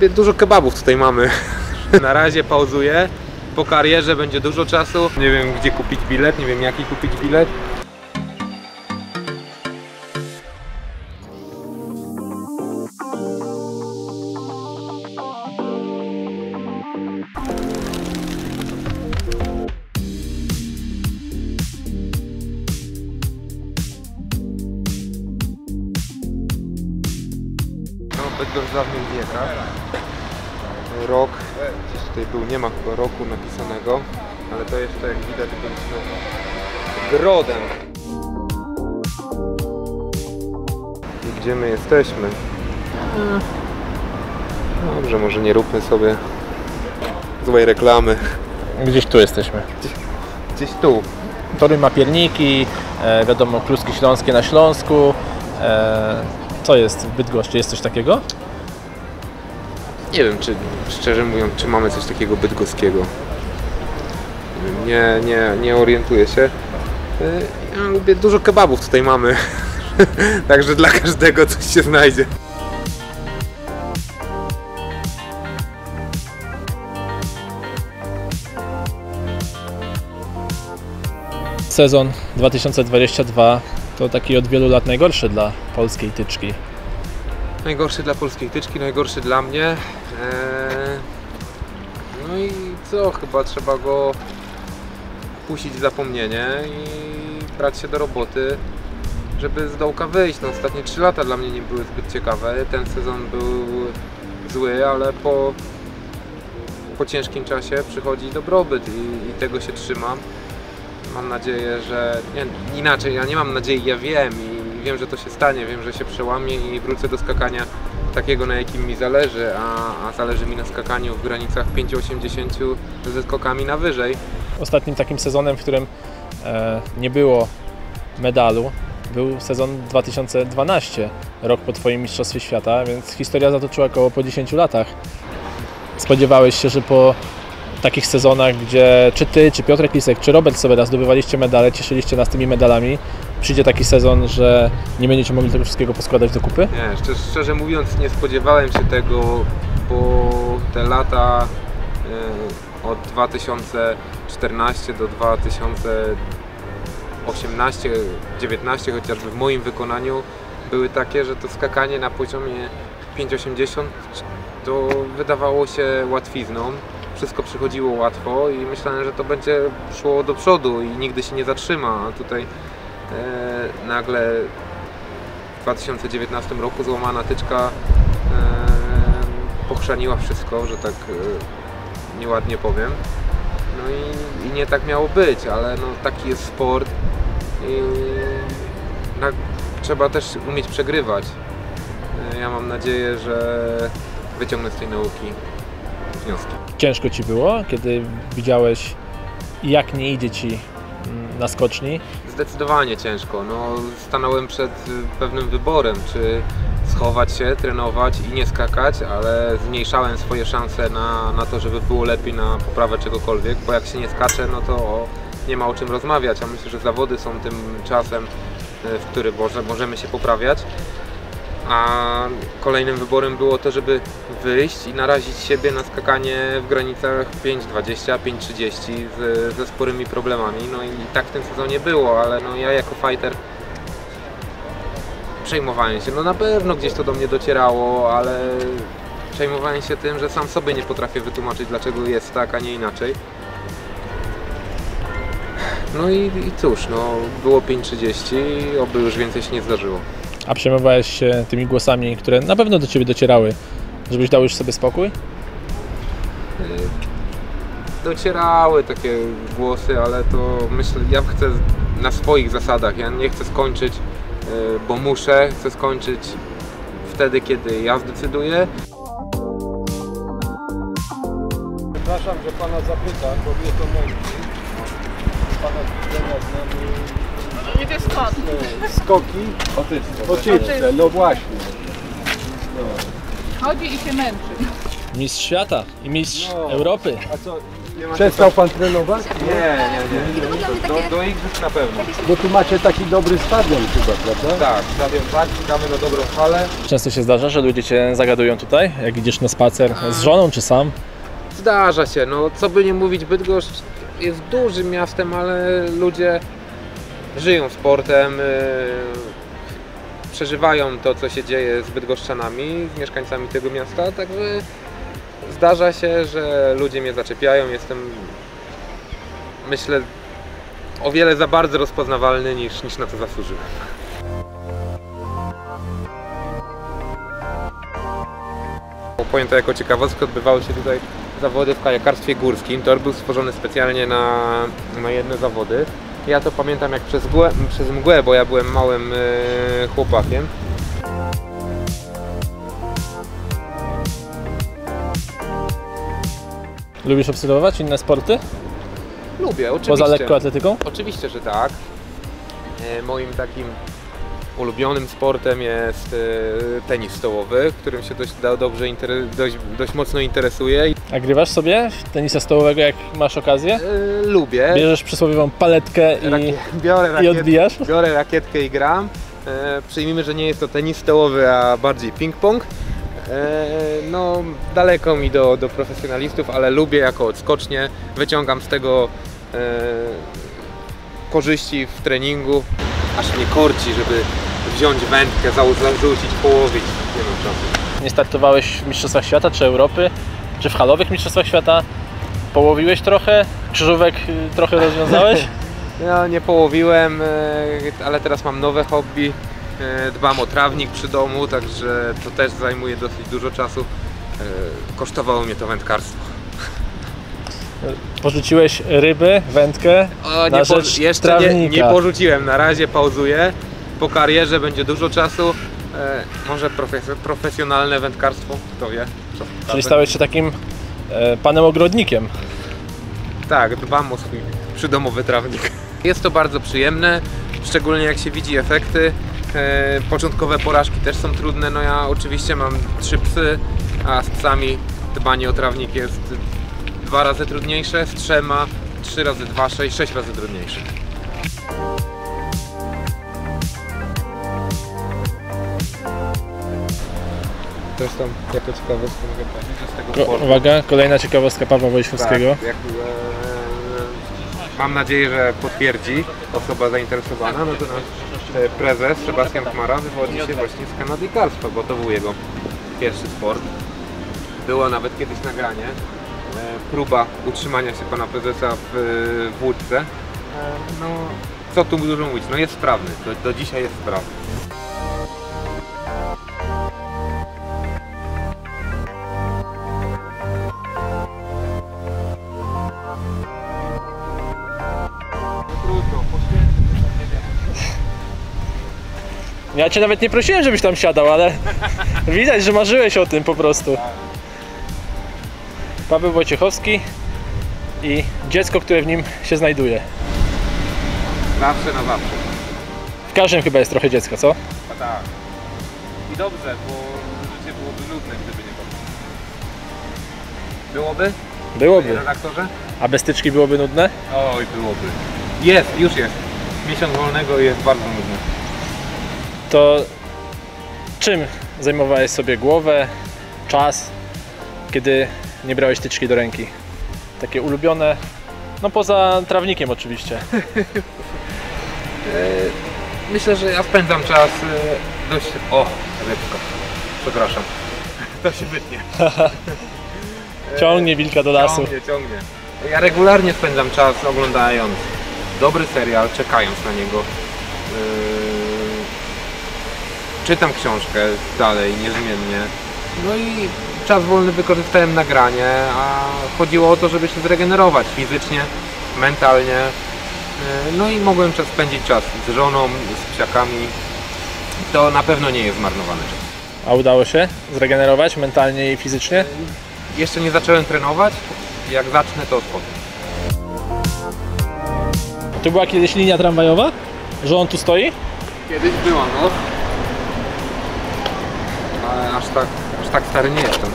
Dużo kebabów tutaj mamy. Na razie pauzuję. Po karierze będzie dużo czasu. Nie wiem gdzie kupić bilet, nie wiem jaki kupić bilet. Bydgoszcz w dawnych wiekach. Rok, gdzieś tutaj był, nie ma chyba roku napisanego, ale to jeszcze jak widać byliśmy grodem. I gdzie my jesteśmy? Dobrze, może nie róbmy sobie złej reklamy. Gdzieś tu jesteśmy. Gdzieś tu. Toruń ma pierniki, e, wiadomo, kluski śląskie na Śląsku. E, co jest w Bydgoszczy? Jest coś takiego? Nie wiem, czy szczerze mówiąc, czy mamy coś takiego bydgoskiego. Nie, nie, nie orientuję się. Y, Ja lubię, dużo kebabów tutaj mamy. Także dla każdego coś się znajdzie. Sezon 2022 to taki od wielu lat najgorszy dla polskiej tyczki. Najgorszy dla polskiej tyczki, najgorszy dla mnie. Eee, No i co, chyba trzeba go puścić w zapomnienie i brać się do roboty, żeby z dołka wyjść. No, ostatnie 3 lata dla mnie nie były zbyt ciekawe. Ten sezon był zły, ale po, po ciężkim czasie przychodzi dobrobyt i, i tego się trzymam. Mam nadzieję, że nie, inaczej, ja nie mam nadziei, ja wiem i wiem, że to się stanie, wiem, że się przełamie i wrócę do skakania takiego, na jakim mi zależy, a, a zależy mi na skakaniu w granicach 5,80 ze skokami na wyżej. Ostatnim takim sezonem, w którym e, nie było medalu, był sezon 2012, rok po Twoim Mistrzostwie Świata, więc historia zatoczyła około po 10 latach. Spodziewałeś się, że po takich sezonach, gdzie czy Ty, czy Piotrek Lisek, czy Robert Sobera zdobywaliście medale, cieszyliście nas tymi medalami, przyjdzie taki sezon, że nie będziecie mogli tego wszystkiego poskładać do kupy? Nie, szczerze, szczerze mówiąc nie spodziewałem się tego, bo te lata e, od 2014 do 2018, 19 chociażby w moim wykonaniu były takie, że to skakanie na poziomie 5,80 to wydawało się łatwizną. Wszystko przychodziło łatwo i myślałem, że to będzie szło do przodu i nigdy się nie zatrzyma. A tutaj e, nagle w 2019 roku złamana tyczka e, pochrzaniła wszystko, że tak e, nieładnie powiem. No i, i nie tak miało być, ale no, taki jest sport i na, trzeba też umieć przegrywać. E, ja mam nadzieję, że wyciągnę z tej nauki wnioski. Ciężko Ci było, kiedy widziałeś, jak nie idzie Ci mm, na skoczni? Zdecydowanie ciężko. No, stanąłem przed y, pewnym wyborem, czy schować się, trenować i nie skakać, ale zmniejszałem swoje szanse na, na to, żeby było lepiej na poprawę czegokolwiek, bo jak się nie skacze, no to o, nie ma o czym rozmawiać, a myślę, że zawody są tym czasem, y, w którym może, możemy się poprawiać. A kolejnym wyborem było to, żeby wyjść i narazić siebie na skakanie w granicach 5,20, 5,30 z, ze sporymi problemami. No i tak w tym sezonie było, ale no ja jako fighter przejmowałem się. No na pewno gdzieś to do mnie docierało, ale przejmowałem się tym, że sam sobie nie potrafię wytłumaczyć, dlaczego jest tak, a nie inaczej. No i, i cóż, no było 5,30 i oby już więcej się nie zdarzyło. A przejmowałeś się tymi głosami, które na pewno do Ciebie docierały, żebyś dał już sobie spokój? docierały takie głosy, ale to myślę, ja chcę na swoich zasadach. Ja nie chcę skończyć, y, bo muszę, chcę skończyć wtedy, kiedy ja zdecyduję. Przepraszam, że pana zapytam, bo mnie to męczy. Pana widzenia Nie wiesz skąd. e, skoki po tyczce, no właśnie. Chodzi i się męczy. Mistrz świata i mistrz No. Europy. A co, Nie Przestał pan trenować? Nie, nie, mnie nie. Do, do igrzysk na pewno. Bo tu macie taki dobry stadion chyba, prawda? Tak, stadion tak, czekamy na dobrą falę. Często się zdarza, że ludzie cię zagadują tutaj, jak idziesz na spacer z żoną czy sam. Zdarza się, no co by nie mówić, Bydgoszcz jest dużym miastem, ale ludzie żyją sportem, yy, przeżywają to, co się dzieje z bydgoszczanami, z mieszkańcami tego miasta, także zdarza się, że ludzie mnie zaczepiają, jestem myślę o wiele za bardzo rozpoznawalny niż, niż na to zasłużyłem. Powiem to jako ciekawostkę, odbywały się tutaj zawody w kajakarstwie górskim. Tor był stworzony specjalnie na, na jedne zawody. Ja to pamiętam jak przez, mgłę, przez mgłę, bo ja byłem małym e, chłopakiem. Lubisz obserwować inne sporty? Lubię, oczywiście. Poza lekkoatletyką? Oczywiście, że tak. E, moim takim ulubionym sportem jest e, tenis stołowy, którym się dość do- dobrze, dość, dość mocno interesuję. I, A grywasz sobie tenisa stołowego, jak masz okazję? e, lubię. Bierzesz przysłowiową paletkę i, Rakie- biorę i odbijasz? biorę rakietkę i gram. E, przyjmijmy, że nie jest to tenis stołowy, a bardziej ping-pong. E, no, daleko mi do, do profesjonalistów, ale lubię jako odskocznie. Wyciągam z tego e, korzyści w treningu. Aż mnie korci, żeby wziąć wędkę, za- zarzucić, połowić. Nie mam czasu. Nie startowałeś w Mistrzostwach Świata czy Europy, czy w halowych Mistrzostwach Świata? Połowiłeś trochę? Krzyżówek y, trochę rozwiązałeś? Ja nie połowiłem, e, ale teraz mam nowe hobby. E, Dbam o trawnik przy domu, także to też zajmuje dosyć dużo czasu. Kosztowało mnie to wędkarstwo. Porzuciłeś ryby, wędkę O, na nie rzecz jeszcze nie, trawnika. nie porzuciłem, na razie pauzuję. Po karierze będzie dużo czasu. E, Może profes- profesjonalne wędkarstwo, kto wie. Co Czyli stałeś się takim e, panem ogrodnikiem. Tak, dbam o swój przydomowy trawnik. Jest to bardzo przyjemne, szczególnie jak się widzi efekty. E, początkowe porażki też są trudne. No ja oczywiście mam trzy psy, a z psami dbanie o trawnik jest dwa razy trudniejsze, z trzema trzy razy dwa, sześć, sześć razy trudniejsze. Zresztą jako ciekawostkę mogę powiedzieć, z tego Ko- sportu uwaga, kolejna ciekawostka Pawła Wojciechowskiego. tak, jak, e, mam nadzieję, że potwierdzi osoba zainteresowana. No to nasz e, prezes Sebastian Chmara wywodzi się właśnie z kanadykarstwa, bo to był jego pierwszy sport. Było nawet kiedyś nagranie, e, próba utrzymania się pana prezesa w. E, no, co tu dużo mówić, no jest sprawny, do, do dzisiaj jest sprawny. Ja cię nawet nie prosiłem, żebyś tam siadał, ale widać, że marzyłeś o tym po prostu. Paweł Wojciechowski i dziecko, które w nim się znajduje. Zawsze na zawsze. W każdym chyba jest trochę dziecka, co? A tak. I dobrze, bo życie byłoby nudne, gdyby nie to. Byłoby? Panie Byłoby. redaktorze? A bez styczki byłoby nudne? Oj, byłoby. Jest, już jest. Miesiąc wolnego jest bardzo nudny. To czym zajmowałeś sobie głowę, czas, kiedy nie brałeś tyczki do ręki? Takie ulubione, no poza trawnikiem oczywiście. E, Myślę, że ja spędzam czas e, dość... O, rybka. Przepraszam. To się wytnie. Ciągnie wilka do lasu. Ciągnie, ciągnie. Ja regularnie spędzam czas oglądając dobry serial, czekając na niego. Czytam książkę dalej, niezmiennie. No i czas wolny wykorzystałem na granie, a chodziło o to, żeby się zregenerować fizycznie, mentalnie. Yy, No i mogłem czas spędzić czas z żoną, z psiakami. To na pewno nie jest zmarnowany czas. A udało się zregenerować mentalnie i fizycznie? Jeszcze nie zacząłem trenować. Jak zacznę, to odpowiem. Tu była kiedyś linia tramwajowa? Że on tu stoi? Kiedyś była, no. Ale aż tak, aż tak stary nie jestem.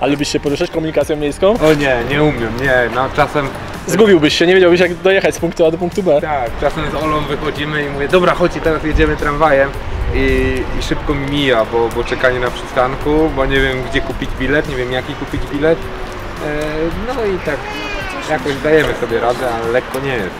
Ale byś się poruszać komunikacją miejską? O nie, nie umiem, nie, no czasem Zgubiłbyś się, nie wiedziałbyś jak dojechać z punktu A do punktu B. tak, czasem z Olą wychodzimy i mówię, dobra chodź teraz jedziemy tramwajem i, i szybko mi mija, bo, bo czekanie na przystanku, bo nie wiem gdzie kupić bilet, nie wiem jaki kupić bilet. E, no i tak jakoś dajemy sobie radę, ale lekko nie jest.